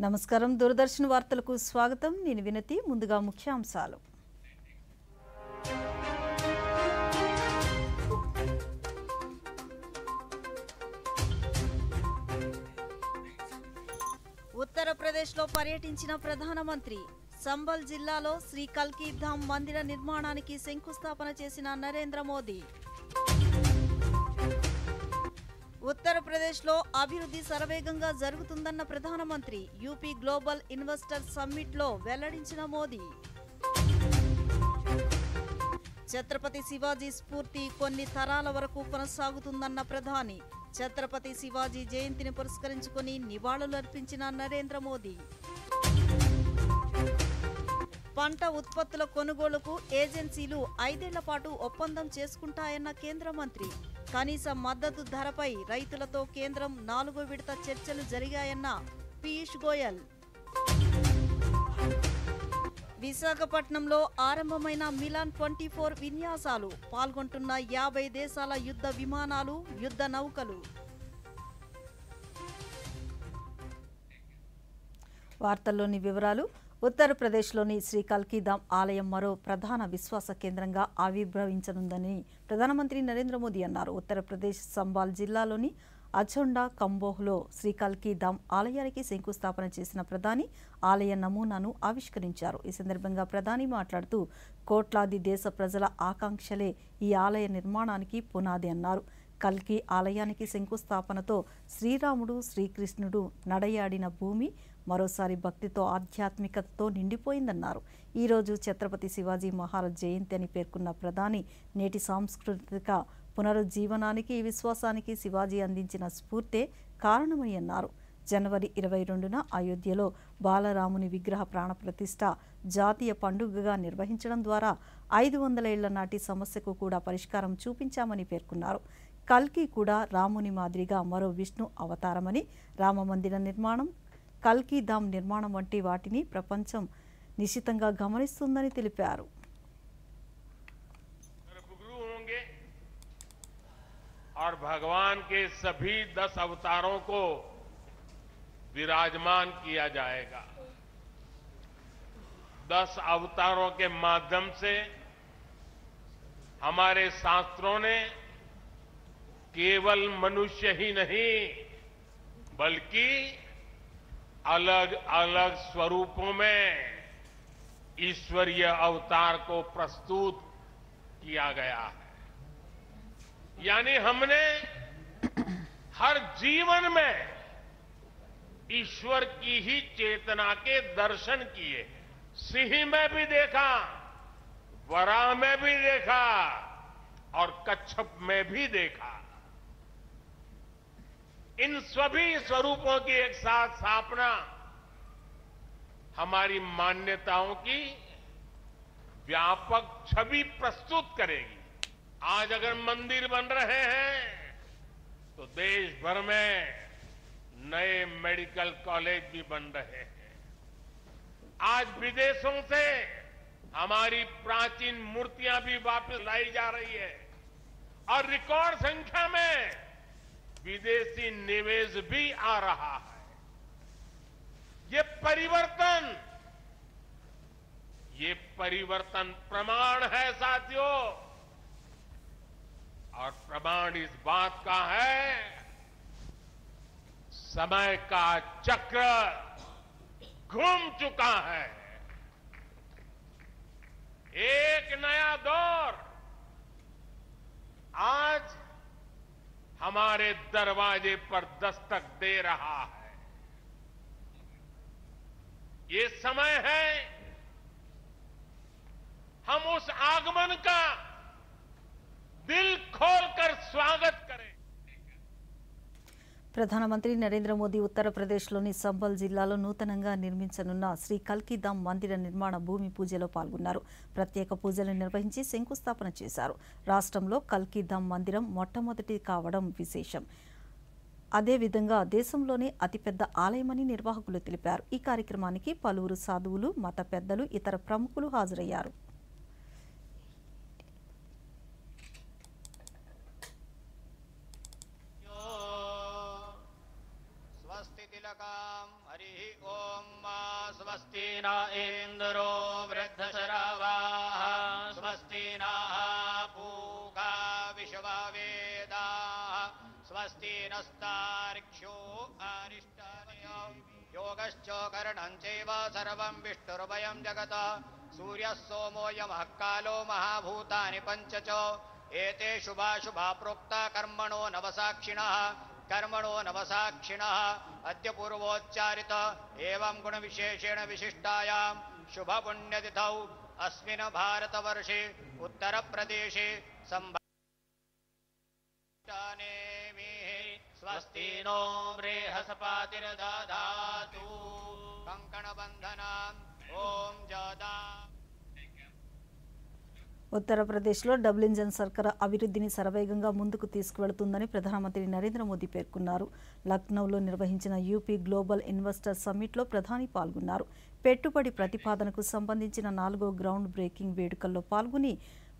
నమస్కారం. దూరదర్శన్ వార్తలకు స్వాగతం. నేను వినతి ముందుగా ముఖ్యాంశాలు. ఉత్తరప్రదేశ్లో పర్యటించిన ప్రధానమంత్రి సంబల్ జిల్లాలో శ్రీ కల్కీధామ్ మందిర నిర్మాణానికి శంకుస్థాపన చేసిన నరేంద్ర మోదీ. ఉత్తరప్రదేశ్లో అభివృద్ధి శరవేగంగా జరుగుతుందన్న ప్రధానమంత్రి యూపీ గ్లోబల్ ఇన్వెస్టర్ సమ్మిట్లో వెల్లడించిన మోదీ. ఛత్రపతి శివాజీ స్ఫూర్తి కొన్ని తరాల వరకు కొనసాగుతుందన్న ప్రధాని. ఛత్రపతి శివాజీ జయంతిని పురస్కరించుకుని నివాళులర్పించిన నరేంద్ర మోదీ. పంట ఉత్పత్తుల కొనుగోలుకు ఏజెన్సీలు ఐదేళ్ళ పాటు ఒప్పందం చేసుకుంటాయన్న కేంద్ర మంత్రి. కనీస మద్దతు ధరపై రైతులతో కేంద్రం నాలుగో విడత చర్చలు జరిగాయన్న పీయూష్ గోయల్. విశాఖపట్నంలో ఆరంభమైన మిలాన్ ట్వంటీ ఫోర్ విన్యాసాలు పాల్గొంటున్న యాభై దేశాల యుద్ధ విమానాలు యుద్ధ నౌకలు. వార్తల్లోని వివరాలు ఉత్తరప్రదేశ్లోని శ్రీ కల్కీధామ్ ఆలయం మరో ప్రధాన విశ్వాస కేంద్రంగా ఆవిర్భవించనుందని ప్రధానమంత్రి నరేంద్ర మోదీ అన్నారు. ఉత్తరప్రదేశ్ సంబాల్ జిల్లాలోని అచొండా కంబోహ్లో శ్రీ కల్కీధామ్ ఆలయానికి శంకుస్థాపన చేసిన ప్రధాని ఆలయ నమూనాను ఆవిష్కరించారు. ఈ సందర్భంగా ప్రధాని మాట్లాడుతూ కోట్లాది దేశ ప్రజల ఆకాంక్షలే ఈ ఆలయ నిర్మాణానికి పునాది అన్నారు. కల్కి ఆలయానికి శంకుస్థాపనతో శ్రీరాముడు శ్రీకృష్ణుడు నడయాడిన భూమి మరోసారి భక్తితో ఆధ్యాత్మికతతో నిండిపోయిందన్నారు. ఈరోజు ఛత్రపతి శివాజీ మహారాజ్ జయంతి అని పేర్కొన్న ప్రధాని నేటి సాంస్కృతిక పునరుజ్జీవనానికి విశ్వాసానికి శివాజీ అందించిన స్ఫూర్తే కారణమని అన్నారు. జనవరి ఇరవై రెండున అయోధ్యలో బాలరాముని విగ్రహ ప్రాణప్రతిష్ఠ జాతీయ పండుగగా నిర్వహించడం ద్వారా ఐదు వందల ఏళ్ళ నాటి సమస్యకు కూడా పరిష్కారం చూపించామని పేర్కొన్నారు. కల్కి కూడా రాముని మాదిరిగా మరో విష్ణు అవతారమని రామమందిర నిర్మాణం కల్కి ధామ్ నిర్మాణం వంటి వాటిని ప్రపంచం నిశితంగా గమనిస్తుందని తెలిపారు गर्भगृह होंगे और भगवान के सभी दस अवतारों को विराजमान किया जाएगा दस अवतारों के माध्यम से हमारे शास्त्रों ने केवल मनुष्य ही नहीं, बल्कि अलग अलग स्वरूपों में ईश्वरीय अवतार को प्रस्तुत किया गया है। यानी हमने हर जीवन में ईश्वर की ही चेतना के दर्शन किए, सिंह में भी देखा, वराह में भी देखा और कच्छप में भी देखा। इन सभी स्वरूपों की एक साथ स्थापना हमारी मान्यताओं की व्यापक छवि प्रस्तुत करेगी। आज अगर मंदिर बन रहे हैं तो देश भर में नए मेडिकल कॉलेज भी बन रहे हैं। आज विदेशों से हमारी प्राचीन मूर्तियाँ भी वापस लाई जा रही है। और रिकॉर्ड संख्या में विदेशी निवेश भी आ रहा है। ये परिवर्तन ये परिवर्तन प्रमाण है साथियों। और प्रमाण इस बात का है, समय का चक्र घूम चुका है। एक नया दौर, आज हमारे दरवाजे पर दस्तक दे रहा है। ये समय है, हम उस आगमन का दिल खोलकर स्वागत करें। ప్రధానమంత్రి నరేంద్ర మోదీ ఉత్తరప్రదేశ్లోని సంబల్ జిల్లాలో నూతనంగా నిర్మించనున్న శ్రీ కల్కిధామ్ మందిర నిర్మాణ భూమి పూజలో పాల్గొన్నారు. ప్రత్యేక పూజలు నిర్వహించి శంకుస్థాపన చేశారు. రాష్ట్రంలో కల్కిధామ్ మందిరం మొట్టమొదటి కావడం విశేషం. అదేవిధంగా దేశంలోనే అతిపెద్ద ఆలయమని నిర్వాహకులు తెలిపారు. ఈ కార్యక్రమానికి పలువురు సాధువులు మత పెద్దలు ఇతర ప్రముఖులు హాజరయ్యారు. हरिः ॐ स्वस्ति न इन्द्रो वृद्धशरावाः। स्वस्ति नः पूगा विश्ववेदाः। स्वस्ति नस्तार्क्ष्यो अरिष्टानयो। योगश्चोकरणम् चैव सर्वम् विष्णुर्वयम् जगत। सूर्यः सोमो यमः कालो महाभूतानि पञ्च च एते शुभाशुभा प्रोक्ता कर्मणो नवसाक्षिणः कर्मणो नवसाक्षिणः। अद्य पूर्वोच्चारित एवं गुणविशेषेण विशिष्टायाम् शुभपुण्यतिथौ अस्मिन् भारतवर्षे उत्तरप्रदेशे सम्भ स्वस्ति नो बृहस्पतिर्दधातु कङ्कणबन्धनाम् ॐ जदा ఉత్తరప్రదేశ్లో డబుల్ ఇంజన్ సర్కార్ అభివృద్ధిని శరవేగంగా ముందుకు తీసుకువెళుతుందని ప్రధానమంత్రి నరేంద్ర మోదీ పేర్కొన్నారు. లక్నౌలో నిర్వహించిన యూపీ గ్లోబల్ ఇన్వెస్టర్ సమ్మిట్లో ప్రధాని పాల్గొన్నారు. పెట్టుబడి ప్రతిపాదనకు సంబంధించిన నాలుగో గ్రౌండ్ బ్రేకింగ్ వేడుకల్లో పాల్గొని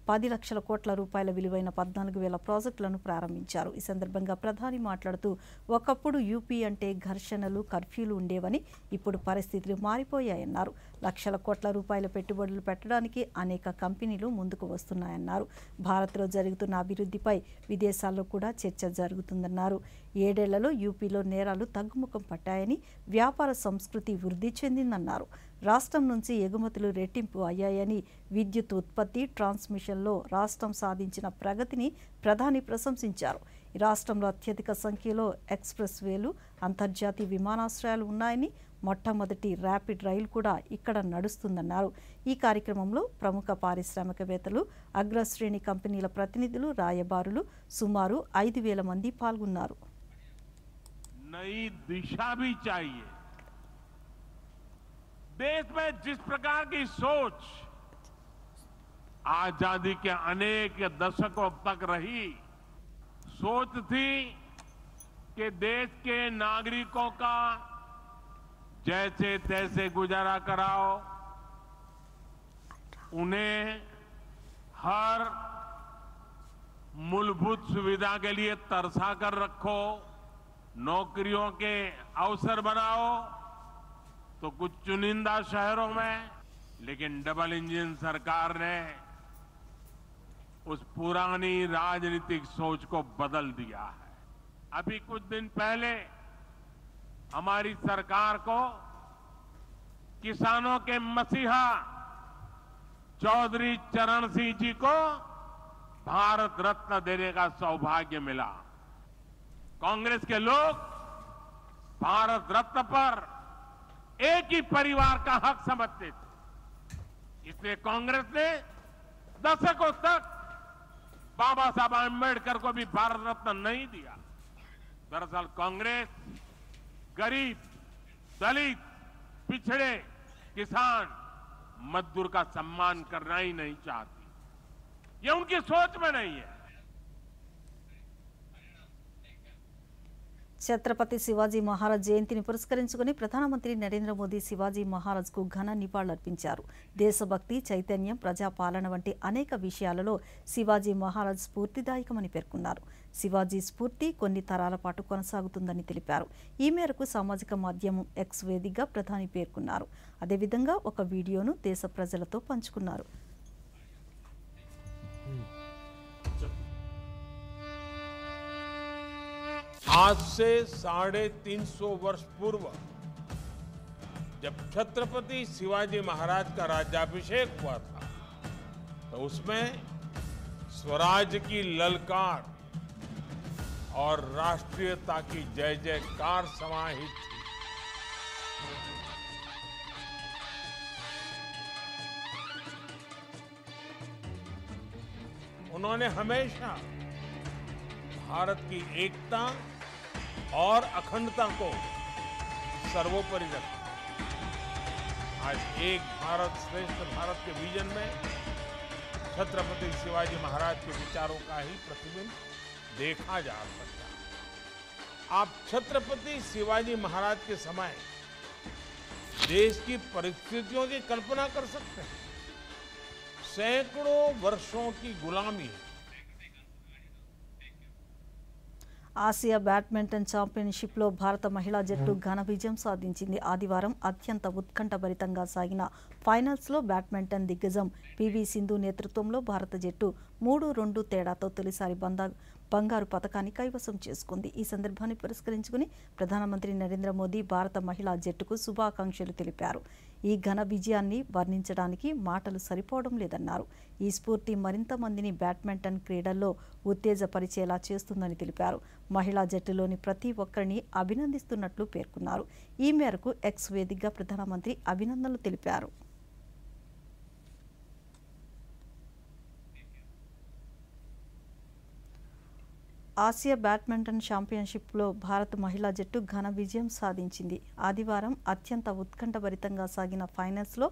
పది లక్షల కోట్ల రూపాయల విలువైన పద్నాలుగు వేల ప్రాజెక్టులను ప్రారంభించారు. ఈ సందర్భంగా ప్రధాని మాట్లాడుతూ ఒకప్పుడు యూపీ అంటే ఘర్షణలు కర్ఫ్యూలు ఉండేవని ఇప్పుడు పరిస్థితులు మారిపోయాయన్నారు. లక్షల కోట్ల రూపాయల పెట్టుబడులు పెట్టడానికి అనేక కంపెనీలు ముందుకు వస్తున్నాయన్నారు. భారత్లో జరుగుతున్న అభివృద్ధిపై విదేశాల్లో కూడా చర్చ జరుగుతుందన్నారు. ఏడేళ్ళలో యూపీలో నేరాలు తగ్గుముఖం పట్టాయని వ్యాపార సంస్కృతి వృద్ధి చెందిందన్నారు. రాష్ట్రం నుంచి ఎగుమతులు రెట్టింపు అయ్యాయని విద్యుత్ ఉత్పత్తి ట్రాన్స్మిషన్లో రాష్ట్రం సాధించిన ప్రగతిని ప్రధాని ప్రశంసించారు. రాష్ట్రంలో అత్యధిక సంఖ్యలో ఎక్స్ప్రెస్ వేలు అంతర్జాతీయ విమానాశ్రయాలు ఉన్నాయని మొట్టమొదటి ర్యాపిడ్ రైలు కూడా ఇక్కడ నడుస్తుందన్నారు. ఈ కార్యక్రమంలో ప్రముఖ పారిశ్రామికవేత్తలు అగ్రశ్రేణి కంపెనీల ప్రతినిధులు రాయబారులు సుమారు ఐదు వేల మంది పాల్గొన్నారు. నై దిశ భీ చాయే देश में जिस प्रकार की सोच आज़ादी के अनेक दशकों तक रही, सोच थी कि देश के नागरिकों का जैसे तैसे गुजारा कराओ, उन्हें हर मूलभूत सुविधा के लिए तरसा कर रखो, नौकरियों के अवसर बनाओ तो कुछ चुनिंदा शहरों में, लेकिन डबल इंजन सरकार ने उस पुरानी राजनीतिक सोच को बदल दिया है। अभी कुछ दिन पहले हमारी सरकार को किसानों के मसीहा चौधरी चरण सिंह जी को भारत रत्न देने का सौभाग्य मिला। कांग्रेस के लोग भारत रत्न पर एक ही परिवार का हक समझते थे। इसलिए कांग्रेस ने दशकों तक बाबा साहब आम्बेडकर को भी भारत रत्न नहीं दिया। दरअसल कांग्रेस गरीब, दलित, पिछड़े, किसान, मजदूर का सम्मान करना ही नहीं चाहती। ये उनकी सोच में नहीं है। ఛత్రపతి శివాజీ మహారాజ్ జయంతిని పురస్కరించుకుని ప్రధానమంత్రి నరేంద్ర మోదీ శివాజీ మహారాజ్కు ఘన నివాళులర్పించారు. దేశభక్తి చైతన్యం ప్రజాపాలన వంటి అనేక విషయాలలో శివాజీ మహారాజ్ స్ఫూర్తిదాయకమని పేర్కొన్నారు. శివాజీ స్ఫూర్తి కొన్ని తరాల పాటు కొనసాగుతుందని తెలిపారు. ఈ మేరకు సామాజిక మాధ్యమం ఎక్స్ వేదికగా ప్రధాని పేర్కొన్నారు. అదేవిధంగా ఒక వీడియోను దేశ ప్రజలతో పంచుకున్నారు. आज से साढ़े तीन सौ वर्ष पूर्व, जब छत्रपति शिवाजी महाराज का राज्याभिषेक हुआ था तो उसमें स्वराज की ललकार और राष्ट्रीयता की जय जयकार समाहित थी। उन्होंने हमेशा भारत की एकता और अखंडता को सर्वोपरि रखा। आज एक भारत श्रेष्ठ भारत के विजन में छत्रपति शिवाजी महाराज के विचारों का ही प्रतिबिंब देखा जा सकता। है आप छत्रपति शिवाजी महाराज के समय देश की परिस्थितियों की कल्पना कर सकते हैं। सैकड़ों वर्षों की गुलामी ఆసియా బ్యాడ్మింటన్ ఛాంపియన్షిప్లో భారత మహిళా జట్టు ఘన విజయం సాధించింది. ఆదివారం అత్యంత ఉత్కంఠభరితంగా సాగిన ఫైనల్స్లో బ్యాడ్మింటన్ దిగ్గజం పివి సింధు నేతృత్వంలో భారత జట్టు మూడు రెండు తేడాతో తొలిసారి బందా బంగారు పథకాన్ని కైవసం చేసుకుంది. ఈ సందర్భాన్ని పురస్కరించుకుని ప్రధానమంత్రి నరేంద్ర మోదీ భారత మహిళా జట్టుకు శుభాకాంక్షలు తెలిపారు. ఈ ఘన విజయాన్ని వర్ణించడానికి మాటలు సరిపోవడం లేదన్నారు. ఈ స్ఫూర్తి మరింత మందిని బ్యాడ్మింటన్ క్రీడల్లో ఉత్తేజపరిచేలా చేస్తుందని తెలిపారు. మహిళా జట్టులోని ప్రతి ఒక్కరిని అభినందిస్తున్నట్లు పేర్కొన్నారు. ఈ మేరకు ఎక్స్ వేదికగా ప్రధానమంత్రి అభినందనలు తెలిపారు. ఆసియా బ్యాడ్మింటన్ ఛాంపియన్షిప్లో భారత మహిళా జట్టు ఘన విజయం సాధించింది. ఆదివారం అత్యంత ఉత్కంఠభరితంగా సాగిన ఫైనల్స్లో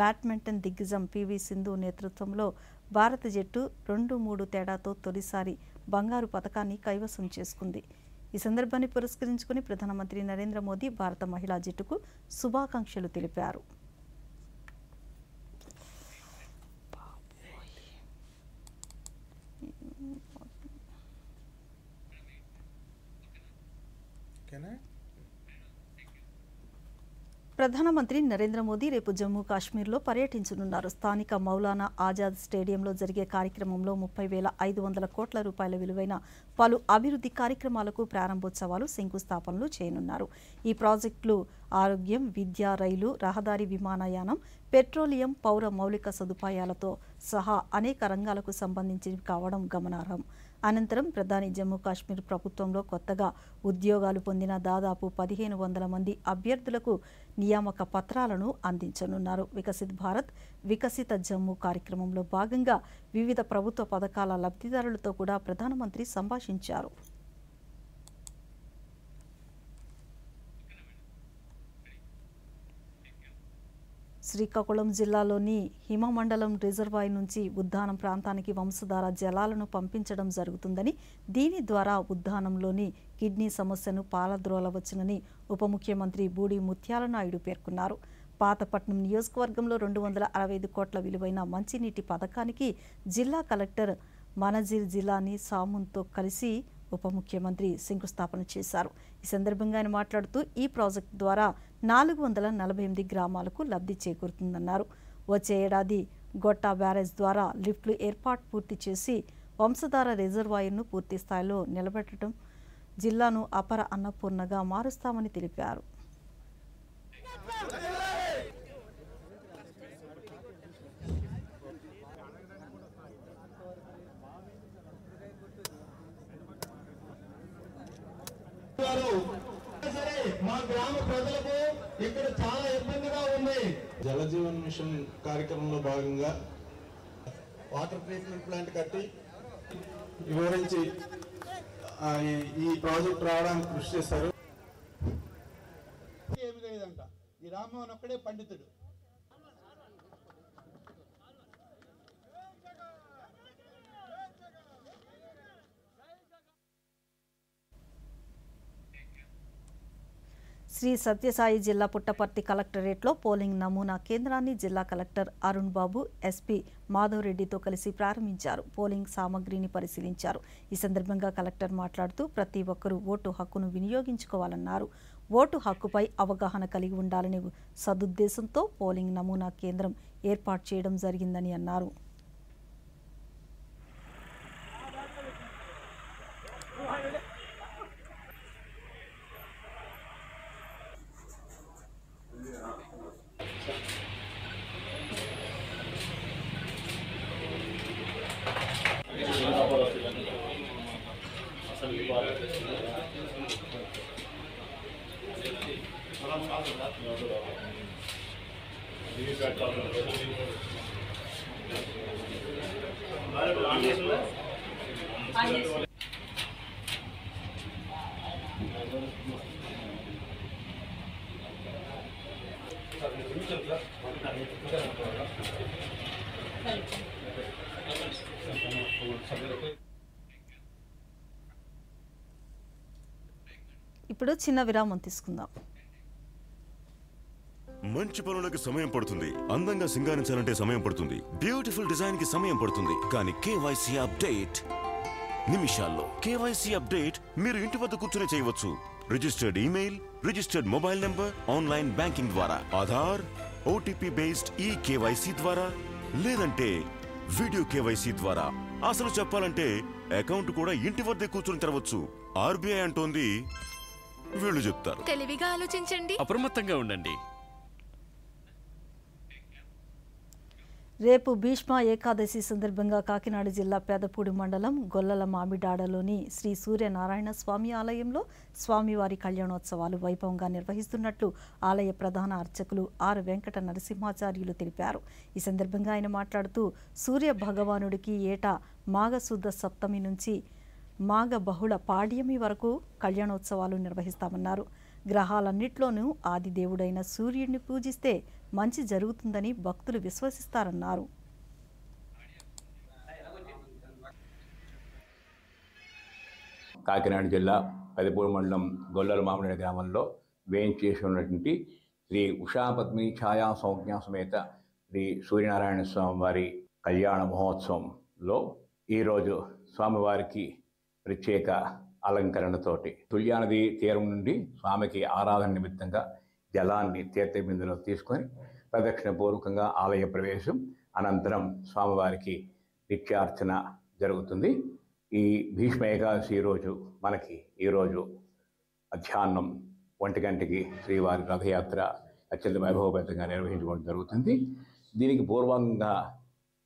బ్యాడ్మింటన్ దిగ్గజం పివి సింధు నేతృత్వంలో భారత జట్టు రెండు మూడు తేడాతో తొలిసారి బంగారు పథకాన్ని కైవసం చేసుకుంది. ఈ సందర్భాన్ని పురస్కరించుకుని ప్రధానమంత్రి నరేంద్ర మోదీ భారత మహిళా జట్టుకు శుభాకాంక్షలు తెలిపారు. అంతేనా ప్రధానమంత్రి నరేంద్ర మోదీ రేపు జమ్మూ కాశ్మీర్లో పర్యటించనున్నారు. స్థానిక మౌలానా ఆజాద్ స్టేడియంలో జరిగే కార్యక్రమంలో ముప్పై వేల ఐదు వందల కోట్ల రూపాయల విలువైన పలు అభివృద్ధి కార్యక్రమాలకు ప్రారంభోత్సవాలు శంకుస్థాపనలు చేయనున్నారు. ఈ ప్రాజెక్టులు ఆరోగ్యం విద్య రైలు రహదారి విమానయానం పెట్రోలియం పౌర మౌలిక సదుపాయాలతో సహా అనేక రంగాలకు సంబంధించి కావడం గమనార్హం. అనంతరం ప్రధాని జమ్మూ కాశ్మీర్ ప్రభుత్వంలో కొత్తగా ఉద్యోగాలు పొందిన దాదాపు పదిహేను వందల మంది అభ్యర్థులకు నియామక పత్రాలను అందించనున్నారు. వికసిత్ భారత్ వికసిత జమ్మూ కార్యక్రమంలో భాగంగా వివిధ ప్రభుత్వ పథకాల లబ్ధిదారులతో కూడా ప్రధానమంత్రి సంభాషించారు. శ్రీకాకుళం జిల్లాలోని హిమమండలం రిజర్వాయర్ నుంచి ఉద్దానం ప్రాంతానికి వంశధార జలాలను పంపించడం జరుగుతుందని దీని ద్వారా ఉద్దానంలోని కిడ్నీ సమస్యను పాలద్రోలవచ్చునని ఉప ముఖ్యమంత్రి బూడి ముత్యాల నాయుడు పేర్కొన్నారు. పాతపట్నం నియోజకవర్గంలో రెండు వందల అరవై ఐదు కోట్ల విలువైన మంచినీటి పథకానికి జిల్లా కలెక్టర్ మనజీర్ జిలానీ సామున్తో కలిసి ఉప ముఖ్యమంత్రి శంకుస్థాపన చేశారు. ఈ సందర్భంగా ఆయన మాట్లాడుతూ ఈ ప్రాజెక్టు ద్వారా నాలుగు వందల నలభై ఎనిమిది గ్రామాలకు లబ్ధి చేకూరుతుందన్నారు. వచ్చే ఏడాది గొట్టా బ్యారేజ్ ద్వారా లిఫ్ట్లు ఏర్పాటు పూర్తి చేసి వంశధార రిజర్వాయర్ను పూర్తి స్థాయిలో నిలబెట్టడం జిల్లాను అపర అన్నపూర్ణగా మారుస్తామని తెలిపారు గారు సరే మా గ్రామ ప్రజలకు ఇక్కడ చాలా ఇబ్బందిగా ఉంది. జల జీవన్ మిషన్ కార్యక్రమంలో భాగంగా వాటర్ ట్రీట్మెంట్ ప్లాంట్ కట్టి వివరించి ఈ ప్రాజెక్ట్ రావడానికి కృషి చేశారు. ఏమి లేదంట ఈ రామ్మోహన్ ఒక్కడే పండితుడు. శ్రీ సత్యసాయి జిల్లా పుట్టపర్తి కలెక్టరేట్లో పోలింగ్ నమూనా కేంద్రాన్ని జిల్లా కలెక్టర్ అరుణ్ బాబు ఎస్పీ మాధవ్ రెడ్డితో కలిసి ప్రారంభించారు. పోలింగ్ సామగ్రిని పరిశీలించారు. ఈ సందర్భంగా కలెక్టర్ మాట్లాడుతూ ప్రతి ఒక్కరూ ఓటు హక్కును వినియోగించుకోవాలన్నారు. ఓటు హక్కుపై అవగాహన కలిగి ఉండాలనే సదుద్దేశంతో పోలింగ్ నమూనా కేంద్రం ఏర్పాటు చేయడం జరిగిందని అన్నారు. ఇప్పుడు చిన్న విరామం తీసుకుందాం. మంచి పనులకు సమయం పడుతుంది. అందంగా సింగారించాలంటే సమయం పడుతుంది. బ్యూటిఫుల్ డిజైన్కి సమయం పడుతుంది. కానీ కేవైసీ అప్డేట్ నిమిషాల్లో. కేవైసీ అప్డేట్ మీరు ఇంటి వద్ద కూర్చొని చేయవచ్చు. Registered email registered mobile number online banking ద్వారా. Aadhaar OTP based e KYC ద్వారా. లేదంటే వీడియో కేవైసీ ద్వారా. అసలు చెప్పాలంటే అకౌంట్ కూడా ఇంటి వద్దే కూర్చొని తెరవచ్చు. ఆర్బీఐ అంటోంది వీళ్ళు చెప్తారు. తెలివిగా ఆలోచించండి. అప్రమత్తంగా ఉండండి. రేపు భీష్మ ఏకాదశి సందర్భంగా కాకినాడ జిల్లా పెదపూడి మండలం గొల్లల మామిడాడలోని శ్రీ సూర్యనారాయణ స్వామి ఆలయంలో స్వామివారి కళ్యాణోత్సవాలు వైభవంగా నిర్వహిస్తున్నట్లు ఆలయ ప్రధాన అర్చకులు ఆర్ వెంకట నరసింహాచార్యులు తెలిపారు. ఈ సందర్భంగా ఆయన మాట్లాడుతూ సూర్య భగవానుడికి ఏటా మాఘశుద్ధ సప్తమి నుంచి మాఘ బహుళ పాడ్యమి వరకు కళ్యాణోత్సవాలు నిర్వహిస్తామన్నారు. గ్రహాలన్నిట్లోనూ ఆదిదేవుడైన సూర్యుడిని పూజిస్తే మంచి జరుగుతుందని భక్తులు విశ్వసిస్తారన్నారు. కాకినాడ జిల్లా పెదపూడి మండలం గొల్లల మామిడి గ్రామంలో వేయించేసి ఉన్నటువంటి శ్రీ ఉషాపద్మి ఛాయా సంజ్ఞా సమేత శ్రీ సూర్యనారాయణ స్వామి వారి కళ్యాణ మహోత్సవంలో ఈరోజు స్వామివారికి ప్రత్యేక అలంకరణతోటి. తుల్యానది తీరం నుండి స్వామికి ఆరాధన నిమిత్తంగా జలాన్ని తీర్థబిందులో తీసుకొని ప్రదక్షిణ పూర్వకంగా ఆలయ ప్రవేశం అనంతరం స్వామివారికి నిత్యార్చన జరుగుతుంది. ఈ భీష్మ ఏకాదశి రోజు మనకి ఈరోజు మధ్యాహ్నం ఒంటి గంటకి శ్రీవారి రథయాత్ర అత్యంత వైభవపేతంగా నిర్వహించుకోవడం జరుగుతుంది. దీనికి పూర్వంగా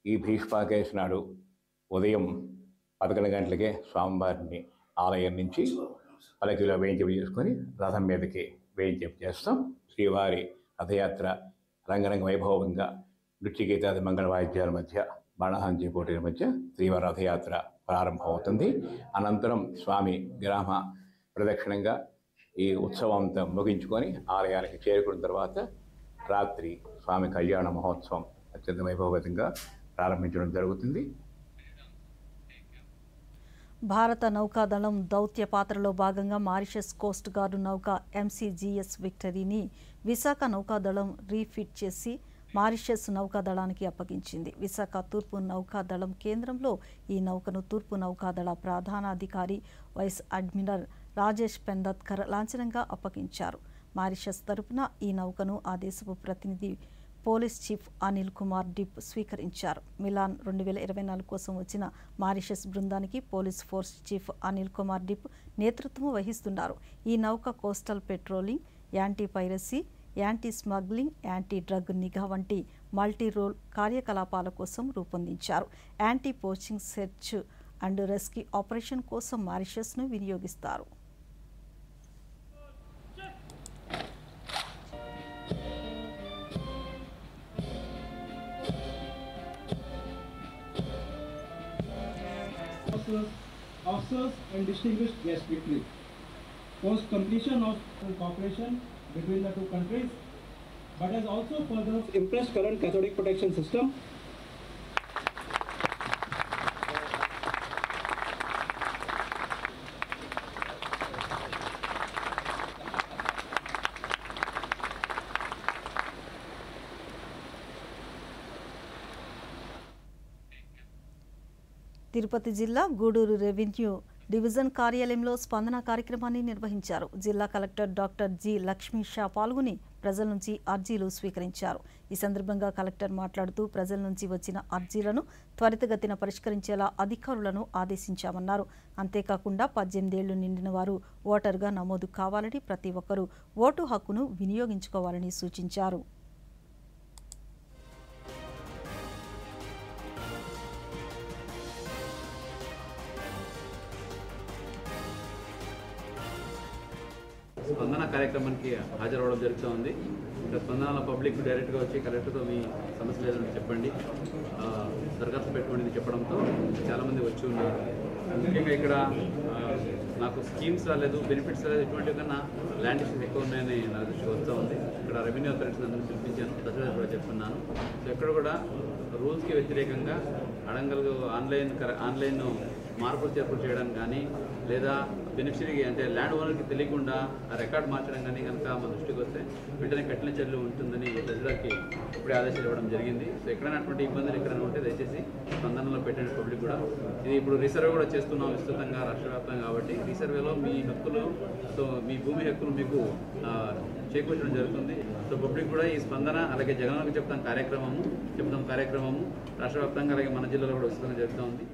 ఈ భీష్మాకేశ్ నాడు ఉదయం పదకొండు గంటలకే స్వామివారిని ఆలయం నుంచి పలకిలో వేయించపు చేసుకొని రథం మీదకి వేయించపు చేస్తాం. శ్రీవారి రథయాత్ర రంగరంగ వైభవంగా నృత్య గీతాది మంగళ వాయిద్యాల మధ్య బాణహాంతి పోటీల మధ్య శ్రీవారి రథయాత్ర ప్రారంభమవుతుంది. అనంతరం స్వామి గ్రామ ప్రదక్షిణంగా ఈ ఉత్సవం అంతా ముగించుకొని ఆలయానికి చేరుకున్న తర్వాత రాత్రి స్వామి కళ్యాణ మహోత్సవం అత్యంత వైభవతంగా ప్రారంభించడం జరుగుతుంది. భారత నౌకాదళం దౌత్య పాత్రలో భాగంగా మారిషస్ కోస్ట్ గార్డు నౌక ఎంసీజీఎస్ విక్టరీని విశాఖ నౌకాదళం రీఫిట్ చేసి మారిషస్ నౌకాదళానికి అప్పగించింది. విశాఖ తూర్పు నౌకాదళం కేంద్రంలో ఈ నౌకను తూర్పు నౌకాదళ ప్రధానాధికారి వైస్ అడ్మిరల్ రాజేష్ పెందత్కర్ లాంఛనంగా అప్పగించారు. మారిషస్ తరపున ఈ నౌకను ఆ దేశపు ప్రతినిధి police chief Anil Kumar Dip స్వీకరించారు. మిలాన్ రెండు వేల ఇరవై నాలుగు కోసం వచ్చిన మారిషస్ బృందానికి police force chief Anil Kumar Dip నేతృత్వం వహిస్తున్నారు. ఈ నౌక coastal patrolling anti piracy anti smuggling anti drug నిఘా వంటి మల్టీ రోల్ కార్యకలాపాల కోసం రూపొందించారు. Anti poaching search and rescue operation కోసం మారిషస్ను వినియోగిస్తారు. Officers, and distinguished guest victory. Post completion of cooperation between the two countries, but has also further impressed current cathodic protection system. Tirupati జిల్లా Gudur revenue division కార్యాలయంలో స్పందన కార్యక్రమాన్ని నిర్వహించారు. జిల్లా collector doctor G Lakshmisha పాల్గొని ప్రజల నుంచి అర్జీలు స్వీకరించారు. ఈ సందర్భంగా కలెక్టర్ మాట్లాడుతూ ప్రజల నుంచి వచ్చిన అర్జీలను త్వరితగతిన పరిష్కరించేలా అధికారులను ఆదేశించామన్నారు. అంతేకాకుండా పద్దెనిమిదేళ్ళు నిండిన వారు ఓటరుగా నమోదు కావాలని ప్రతి ఒక్కరూ ఓటు హక్కును వినియోగించుకోవాలని సూచించారు. కార్యక్రమానికి హాజరవడం జరుగుతోంది. ఇంకా స్పందన పబ్లిక్ డైరెక్ట్గా వచ్చి కలెక్టర్తో మీ సమస్య లేదని చెప్పండి. దరఖాస్తు పెట్టుకోండి చెప్పడంతో చాలామంది వచ్చి ఉన్నారు. ముఖ్యంగా ఇక్కడ నాకు స్కీమ్స్ రాలేదు బెనిఫిట్స్ రాలేదు ఎటువంటి కన్నా ల్యాండ్ ఇష్యూస్ ఎక్కువ ఉన్నాయని నా దృష్టికి వస్తూ ఉంది. ఇక్కడ రెవెన్యూ అథారిటీస్ అందరినీ పిలిపించాను. దశరథ కూడా చెప్తున్నాను. సో ఎక్కడ కూడా రూల్స్కి వ్యతిరేకంగా అడంగల్ ఆన్లైన్ ఆన్లైన్ మార్పులు చేర్పులు చేయడానికి కానీ లేదా బెనిఫిషరీ అంటే ల్యాండ్ ఓనర్కి తెలియకుండా ఆ రికార్డ్ మార్చడం కానీ కనుక మన దృష్టికి వస్తే వెంటనే కఠిన చర్యలు ఉంటుందని ప్రజలకి ఇప్పుడే ఆదేశాలు ఇవ్వడం జరిగింది. సో ఎక్కడైనా అటువంటి ఇబ్బందులు ఎక్కడైనా ఉంటే దయచేసి స్పందనలో పెట్టండి పబ్లిక్ కూడా ఇది ఇప్పుడు రీసర్వే కూడా చేస్తున్నాం విస్తృతంగా రాష్ట్ర వ్యాప్తంగా కాబట్టి రీసర్వేలో మీ హక్కులు సో మీ భూమి హక్కులు మీకు చేకూర్చడం జరుగుతుంది. సో పబ్లిక్ కూడా ఈ స్పందన అలాగే జగన్కి చెప్తాం కార్యక్రమము చెప్తాం కార్యక్రమము. రాష్ట్ర వ్యాప్తంగా అలాగే మన జిల్లాలో కూడా విస్తృతంగా జరుగుతూ ఉంది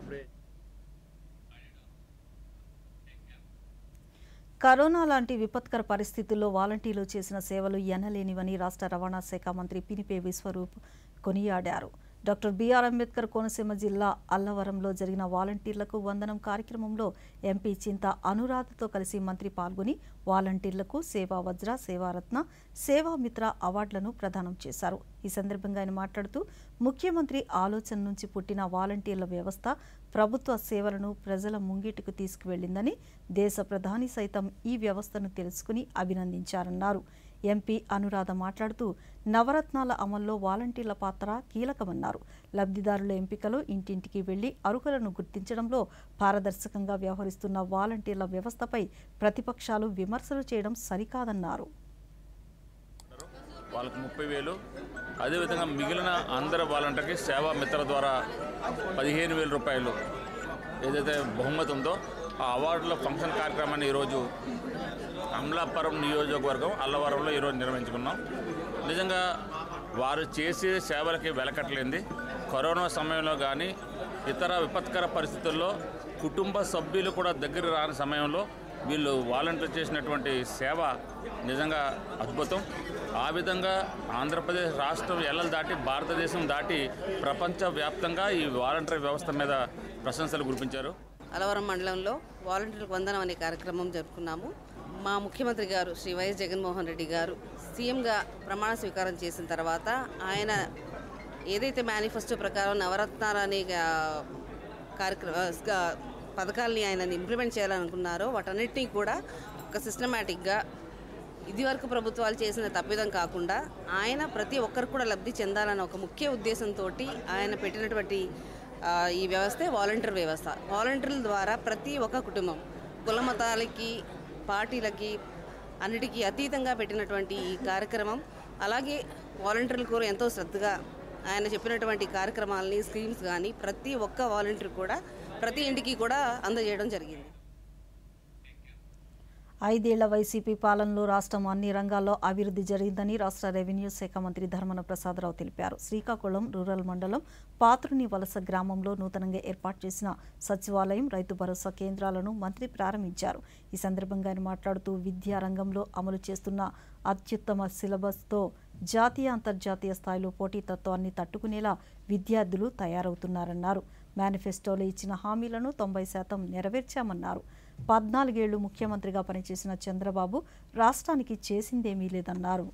కరోనా లాంటి విపత్కర పరిస్థితుల్లో వాలంటీర్లు చేసిన సేవలు ఎనలేనివని రాష్ట్ర రవాణా శాఖ మంత్రి పినిపే విశ్వరూప్ కొనియాడారు. డాక్టర్ బిఆర్ అంబేద్కర్ కోనసీమ జిల్లా అల్లవరంలో జరిగిన వాలంటీర్లకు వందనం కార్యక్రమంలో ఎంపీ చింత అనురాధతో కలిసి మంత్రి పాల్గొని వాలంటీర్లకు సేవా వజ్ర సేవారత్న సేవామిత్ర అవార్డులను ప్రదానం చేశారు. ఈ సందర్భంగా ఆయన మాట్లాడుతూ ముఖ్యమంత్రి ఆలోచన నుంచి పుట్టిన వాలంటీర్ల వ్యవస్థ ప్రభుత్వ సేవలను ప్రజల ముంగిటికి తీసుకువెళ్ళిందని దేశ ప్రధాని సైతం ఈ వ్యవస్థను తెలుసుకుని అభినందించారన్నారు. ఎంపీ అనురాధ మాట్లాడుతూ నవరత్నాల అమల్లో వాలంటీర్ల పాత్ర కీలకమన్నారు. లబ్ధిదారుల ఎంపికలో ఇంటింటికి వెళ్ళి అరుకులను గుర్తించడంలో పారదర్శకంగా వ్యవహరిస్తున్న వాలంటీర్ల వ్యవస్థపై ప్రతిపక్షాలు విమర్శలు చేయడం సరికాదన్నారు. వాళ్ళకి ముప్పై వేలు. అదేవిధంగా మిగిలిన అందరి వాలంటీర్కి సేవా మిత్ర ద్వారా పదిహేను వేల రూపాయలు. ఏదైతే బహుమతి ఉందో ఆ అవార్డుల ఫంక్షన్ కార్యక్రమాన్ని ఈరోజు అమలాపురం నియోజకవర్గం అల్లవరంలో ఈరోజు నిర్వహించుకున్నాం. నిజంగా వారు చేసే సేవలకి వెలకట్లేంది కరోనా సమయంలో కానీ ఇతర విపత్కర పరిస్థితుల్లో కుటుంబ సభ్యులు కూడా దగ్గర రాని సమయంలో వీళ్ళు వాలంటీర్ చేసినటువంటి సేవ నిజంగా అద్భుతం. ఆ విధంగా ఆంధ్రప్రదేశ్ రాష్ట్రం ఎల్లలు దాటి భారతదేశం దాటి ప్రపంచవ్యాప్తంగా ఈ వాలంటీర్ వ్యవస్థ మీద ప్రశంసలు కురిపించారు. అలవరం మండలంలో వాలంటీర్లకు వందనం అనే కార్యక్రమం జరుపుకున్నాము. మా ముఖ్యమంత్రి గారు శ్రీ వైఎస్ జగన్మోహన్ రెడ్డి గారు సీఎంగా ప్రమాణ స్వీకారం చేసిన తర్వాత ఆయన ఏదైతే మేనిఫెస్టో ప్రకారం నవరత్నాలు అనే కార్యక్రమ పథకాల్ని ఆయన ఇంప్లిమెంట్ చేయాలనుకున్నారో వాటన్నిటినీ కూడా ఒక సిస్టమేటిక్గా ఇదివరకు ప్రభుత్వాలు చేసిన తప్పిదం కాకుండా ఆయన ప్రతి ఒక్కరు కూడా లబ్ధి చెందాలన్న ఒక ముఖ్య ఉద్దేశంతో ఆయన పెట్టినటువంటి ఈ వ్యవస్థే వాలంటీర్ వ్యవస్థ. వాలంటీర్ల ద్వారా ప్రతి ఒక్క కుటుంబం కుల మతాలకి పార్టీలకి అన్నిటికీ అతీతంగా పెట్టినటువంటి ఈ కార్యక్రమం అలాగే వాలంటీర్లు కూడా ఎంతో శ్రద్ధగా ఆయన చెప్పినటువంటి కార్యక్రమాలని స్కీమ్స్ కానీ ప్రతి ఒక్క వాలంటీర్ కూడా ప్రతి ఇంటికి కూడా అందజేయడం జరిగింది. ఐదేళ్ళ వైసీపీ పాలనలో రాష్ట్రం అన్ని రంగాల్లో అభివృద్ధి జరిగిందని రాష్ట్ర రెవెన్యూ శాఖ మంత్రి ధర్మన ప్రసాదరావు తెలిపారు. శ్రీకాకుళం రూరల్ మండలం పాత్రుని వలస గ్రామంలో నూతనంగా ఏర్పాటు చేసిన సచివాలయం రైతు భరోసా కేంద్రాలను మంత్రి ప్రారంభించారు. ఈ సందర్భంగా ఆయన మాట్లాడుతూ విద్యా రంగంలో అమలు చేస్తున్న అత్యుత్తమ సిలబస్తో జాతీయ అంతర్జాతీయ స్థాయిలో పోటీతత్వాన్ని తట్టుకునేలా విద్యార్థులు తయారవుతున్నారన్నారు. మేనిఫెస్టోలో ఇచ్చిన హామీలను తొంభై శాతం నెరవేర్చామన్నారు. పద్నాలుగేళ్ళు ముఖ్యమంత్రిగా పనిచేసిన చంద్రబాబు రాష్ట్రానికి చేసిందేమీ లేదన్నారు.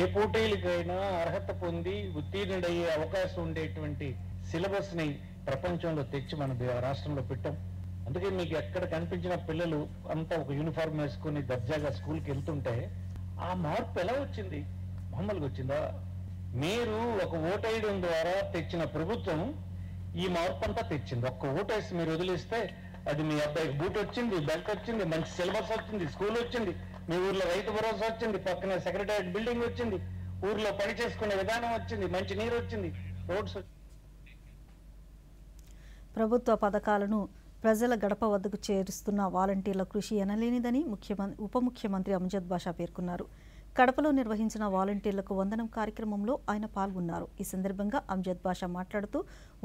ఏ పోటీలకైనా అర్హత పొంది ఉత్తీర్ణుడయ్యే అవకాశం ఉండేటువంటి సిలబస్ని ప్రపంచంలో తెచ్చి మన రాష్ట్రంలో పెట్టాం. అందుకే మీకు ఎక్కడ కనిపించిన పిల్లలు అంతా ఒక యూనిఫామ్ వేసుకుని దర్జాగా స్కూల్కి వెళ్తుంటే ఆ మార్పు ఎలా వచ్చింది? మామూలుగా వచ్చిందా? మీరు ఒక ఓటేయడం ద్వారా తెచ్చిన ప్రభుత్వం ఈ మార్పు అంతా తెచ్చింది. ఒక్క ఓటేసి మీరు వదిలేస్తే అది మీ అబ్బాయికి బూట్ వచ్చింది బెల్ట్ వచ్చింది మంచి సిలబస్ వచ్చింది స్కూల్ వచ్చింది మీ ఊర్లో రైతు భరోసా వచ్చింది పక్కన సెక్రటరియట్ బిల్డింగ్ వచ్చింది ఊర్లో పని చేసుకునే విధానం వచ్చింది మంచి నీరు వచ్చింది రోడ్స్ ప్రభుత్వ పథకాలను ప్రజల గడప వద్దకు చేరుస్తున్న వాలంటీర్ల కృషి ఎనలేనిదని ముఖ్యమంత్రి ఉప ముఖ్యమంత్రి అమ్జద్ బాషా పేర్కొన్నారు. కడపలో నిర్వహించిన వాలంటీర్లకు వందనం కార్యక్రమంలో ఆయన పాల్గొన్నారు. ఈ సందర్భంగా అంజద్ బాషా మాట్లాడుతూ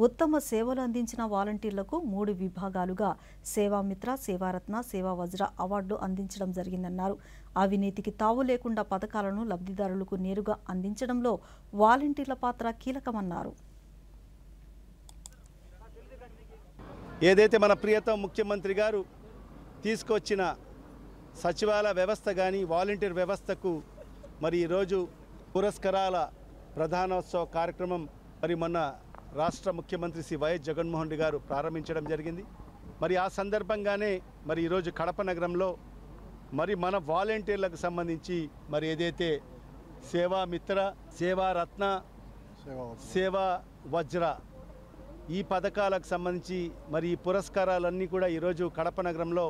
ఉత్తమ సేవలు అందించిన వాలంటీర్లకు మూడు విభాగాలుగా సేవామిత్ర సేవారత్న సేవా వజ్ర అవార్డు అందించడం జరిగిందన్నారు. అవినీతికి తావు లేకుండా పథకాలను లబ్ధిదారులకు నేరుగా అందించడంలో వాలంటీర్ల పాత్ర కీలకమన్నారు. ఏదైతే మన ప్రియతమ ముఖ్యమంత్రి గారు తీసుకొచ్చిన సచివాలయ వ్యవస్థ కానీ వాలంటీర్ వ్యవస్థకు మరి ఈరోజు పురస్కారాల ప్రధానోత్సవ కార్యక్రమం మరి మొన్న రాష్ట్ర ముఖ్యమంత్రి శ్రీ వైఎస్ జగన్మోహన్ రెడ్డి గారు ప్రారంభించడం జరిగింది. మరి ఆ సందర్భంగానే మరి ఈరోజు కడప నగరంలో మరి మన వాలంటీర్లకు సంబంధించి మరి ఏదైతే సేవా మిత్ర సేవా రత్న సేవా వజ్ర. ఈ పథకాలకు సంబంధించి మరి ఈ పురస్కారాలన్నీ కూడా ఈరోజు కడప నగరంలో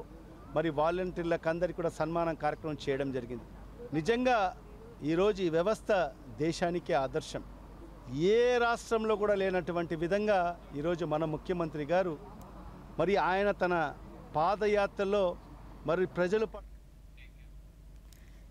మరి వాలంటీర్లకు అందరికీ కూడా సన్మానం కార్యక్రమం చేయడం జరిగింది. నిజంగా ఈరోజు ఈ వ్యవస్థ దేశానికే ఆదర్శం. ఏ రాష్ట్రంలో కూడా లేనటువంటి విధంగా ఈరోజు మన ముఖ్యమంత్రి గారు మరి ఆయన తన పాదయాత్రలో మరి ప్రజలు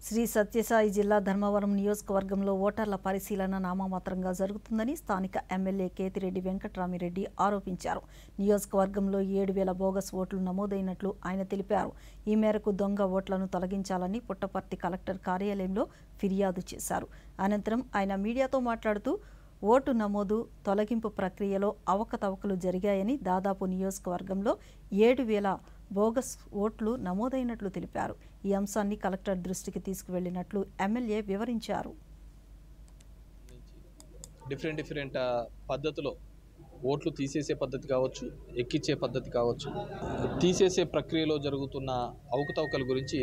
శ్రీ సత్యసాయి జిల్లా ధర్మవరం నియోజకవర్గంలో ఓటర్ల పరిశీలన నామమాత్రంగా జరుగుతుందని స్థానిక ఎమ్మెల్యే కేతిరెడ్డి వెంకట్రామిరెడ్డి ఆరోపించారు. నియోజకవర్గంలో ఏడు వేల బోగస్ ఓట్లు నమోదైనట్లు ఆయన తెలిపారు. ఈ మేరకు దొంగ ఓట్లను తొలగించాలని పుట్టపర్తి కలెక్టర్ కార్యాలయంలో ఫిర్యాదు చేశారు. అనంతరం ఆయన మీడియాతో మాట్లాడుతూ ఓటు నమోదు తొలగింపు ప్రక్రియలో అవకతవకలు జరిగాయని దాదాపు నియోజకవర్గంలో ఏడు వేల బోగస్ ఓట్లు నమోదైనట్లు తెలిపారు. ఈ అంశాన్ని కలెక్టర్ దృష్టికి తీసుకువెళ్ళినట్లు ఎమ్మెల్యే వివరించారు. డిఫరెంట్ డిఫరెంట్ పద్ధతిలో ఓట్లు తీసేసే పద్ధతి కావచ్చు ఎక్కించే పద్ధతి కావచ్చు. తీసేసే ప్రక్రియలో జరుగుతున్న అవకతవకల గురించి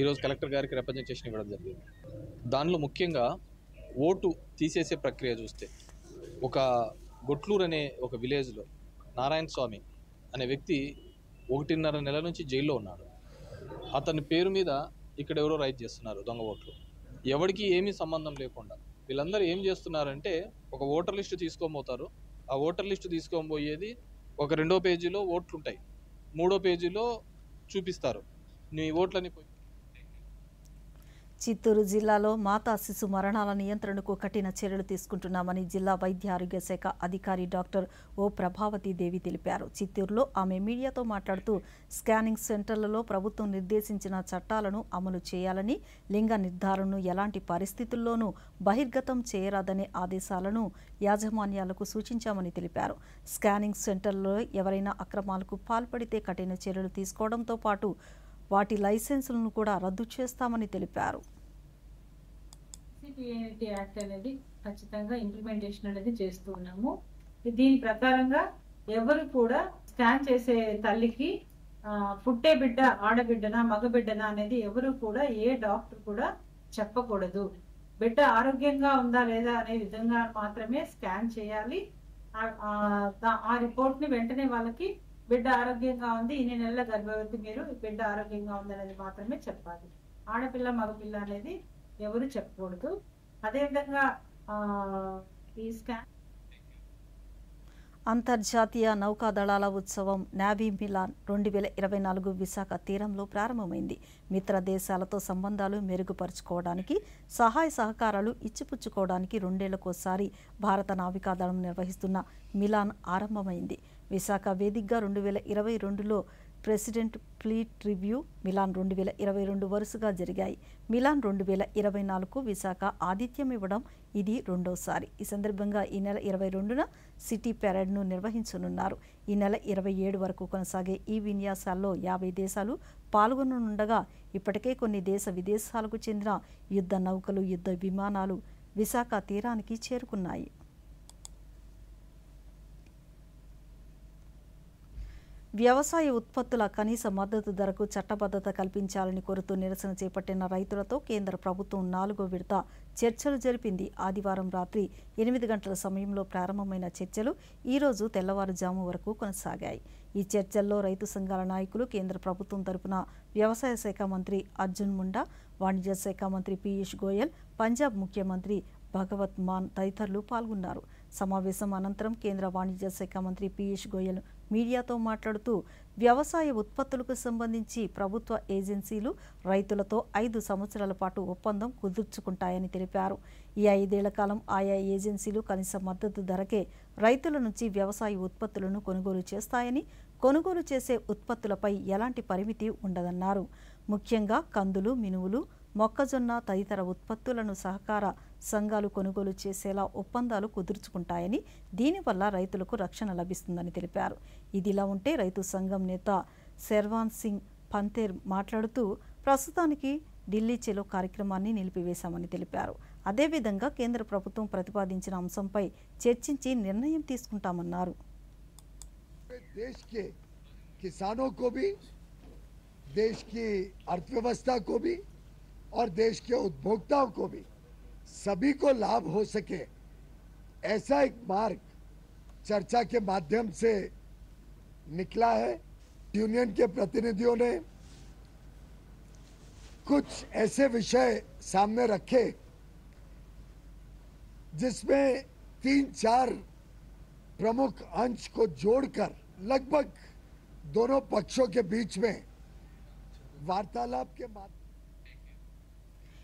ఈరోజు కలెక్టర్ గారికి రిప్రజెంటేషన్ ఇవ్వడం జరిగింది. దానిలో ముఖ్యంగా ఓటు తీసేసే ప్రక్రియ చూస్తే ఒక గొట్లూరు అనే ఒక విలేజ్లో నారాయణ స్వామి అనే వ్యక్తి ఒకటిన్నర నెల నుంచి జైల్లో ఉన్నాడు. అతని పేరు మీద ఇక్కడ ఎవరో రైట్ చేస్తున్నారు దొంగ ఓట్లు. ఎవరికి ఏమీ సంబంధం లేకుండా. వీళ్ళందరూ ఏం చేస్తున్నారంటే ఒక ఓటర్ లిస్టు తీసుకోబోతారు. ఆ ఓటర్ లిస్టు తీసుకోబోయేది ఒక రెండో పేజీలో ఓట్లు ఉంటాయి మూడో పేజీలో చూపిస్తారు. నీ ఓట్లని పోయి చిత్తూరు జిల్లాలో మాతా శిశు మరణాల నియంత్రణకు కఠిన చర్యలు తీసుకుంటున్నామని జిల్లా వైద్య ఆరోగ్య శాఖ అధికారి డాక్టర్ ఓ ప్రభావతి దేవి తెలిపారు. చిత్తూరులో ఆమె మీడియాతో మాట్లాడుతూ స్కానింగ్ సెంటర్లలో ప్రభుత్వం నిర్దేశించిన చట్టాలను అమలు చేయాలని లింగ నిర్ధారణను ఎలాంటి పరిస్థితుల్లోనూ బహిర్గతం చేయరాదనే ఆదేశాలను యాజమాన్యాలకు సూచించామని తెలిపారు. స్కానింగ్ సెంటర్లలో ఎవరైనా అక్రమాలకు పాల్పడితే కఠిన చర్యలు తీసుకోవడంతో పాటు వాటి లైసెన్సులను కూడా రద్దు చేస్తామని తెలిపారు. సిపిఐటి యాక్ట్ అనేది ఖచ్చితంగా ఇంప్లిమెంటేషన్ అనేది చేస్తూ ఉన్నాము. దీని ప్రకారంగా ఎవరు కూడా స్కాన్ చేసే తల్లికి పుట్టే బిడ్డ ఆడబిడ్డనా మగబిడ్డనా అనేది ఎవరు కూడా ఏ డాక్టర్ కూడా చెప్పకూడదు. బిడ్డ ఆరోగ్యంగా ఉందా లేదా అనే విధంగా మాత్రమే స్కాన్ చేయాలి. ఆ- రిపోర్ట్ని ఆ రిపోర్ట్ని వెంటనే వాళ్ళకి బిడ్డ ఆరోగ్యంగా ఉంది ఇన్ని నెలల గర్భవతి మీరు బిడ్డ ఆరోగ్యంగా ఉంది మాత్రమే చెప్పాలి. ఆడపిల్ల మగపిల్ల అనేది ఎవరు చెప్పకూడదు. అదేవిధంగా ఈ స్కాన్ అంతర్జాతీయ నౌకాదళాల ఉత్సవం నావీ మిలాన్ రెండు వేల ఇరవై నాలుగు విశాఖ తీరంలో ప్రారంభమైంది. మిత్ర దేశాలతో సంబంధాలు మెరుగుపరుచుకోవడానికి సహాయ సహకారాలు ఇచ్చిపుచ్చుకోవడానికి రెండేళ్ళకోసారి భారత నావికాదళం నిర్వహిస్తున్న మిలాన్ ఆరంభమైంది. విశాఖ వేదికగా రెండు వేల ఇరవై రెండులో ప్రెసిడెంట్ ఫ్లీట్ రివ్యూ మిలాన్ రెండు వేల ఇరవై రెండు వరుసగా జరిగాయి. మిలాన్ రెండు వేల ఇరవై నాలుగు విశాఖ ఆతిథ్యం ఇవ్వడం ఇది రెండోసారి. ఈ సందర్భంగా ఈ నెల ఇరవై రెండున సిటీ పెరేడ్ను నిర్వహించనున్నారు. ఈ నెల ఇరవై ఏడు వరకు కొనసాగే ఈ విన్యాసాల్లో యాభై దేశాలు పాల్గొననుండగా ఇప్పటికే కొన్ని దేశ విదేశాలకు చెందిన యుద్ధ నౌకలు యుద్ధ విమానాలు విశాఖ తీరానికి చేరుకున్నాయి. వ్యవసాయ ఉత్పత్తుల కనీస మద్దతు ధరకు చట్టబద్ధత కల్పించాలని కోరుతూ నిరసన చేపట్టిన రైతులతో కేంద్ర ప్రభుత్వం నాలుగో విడత చర్చలు జరిపింది. ఆదివారం రాత్రి ఎనిమిది గంటల సమయంలో ప్రారంభమైన చర్చలు ఈరోజు తెల్లవారుజాము వరకు కొనసాగాయి. ఈ చర్చల్లో రైతు సంఘాల నాయకులు కేంద్ర ప్రభుత్వం తరపున వ్యవసాయ శాఖ మంత్రి అర్జున్ ముండా వాణిజ్య శాఖ మంత్రి పీయూష్ గోయల్ పంజాబ్ ముఖ్యమంత్రి భగవత్ మాన్ తదితరులు పాల్గొన్నారు. సమావేశం అనంతరం కేంద్ర వాణిజ్య శాఖ మంత్రి పీయూష్ గోయల్ మీడియాతో మాట్లాడుతూ వ్యవసాయ ఉత్పత్తులకు సంబంధించి ప్రభుత్వ ఏజెన్సీలు రైతులతో ఐదు సంవత్సరాల పాటు ఒప్పందం కుదుర్చుకుంటాయని తెలిపారు. ఈ ఐదేళ్ళ కాలం ఆయా ఏజెన్సీలు కనీస మద్దతు ధరకే రైతుల నుంచి వ్యవసాయ ఉత్పత్తులను కొనుగోలు చేస్తాయని కొనుగోలు చేసే ఉత్పత్తులపై ఎలాంటి పరిమితి ఉండదన్నారు. ముఖ్యంగా కందులు మినువులు మొక్కజొన్న తదితర ఉత్పత్తులను సహకార సంఘాలు కొనుగోలు చేసేలా ఒప్పందాలు కుదుర్చుకుంటాయని దీనివల్ల రైతులకు రక్షణ లభిస్తుందని తెలిపారు. ఇదిలా ఉంటే రైతు సంఘం నేత శర్వాన్ సింగ్ పంతేర్ మాట్లాడుతూ ప్రస్తుతానికి ఢిల్లీ చెలో కార్యక్రమాన్ని నిలిపివేశామని తెలిపారు. అదేవిధంగా కేంద్ర ప్రభుత్వం ప్రతిపాదించిన అంశంపై చర్చించి నిర్ణయం తీసుకుంటామన్నారు. అర్థవ్యవస్థ और देश के उपभोक्ताओं को भी। सभी को लाभ हो सके। ऐसा एक मार्ग चर्चा के माध्यम से निकला है। यूनियन के प्रतिनिधियों ने कुछ ऐसे विषय सामने रखे, जिसमें तीन चार प्रमुख अंश को जोड़कर लगभग दोनों पक्षों के बीच में वार्तालाप के माध्यम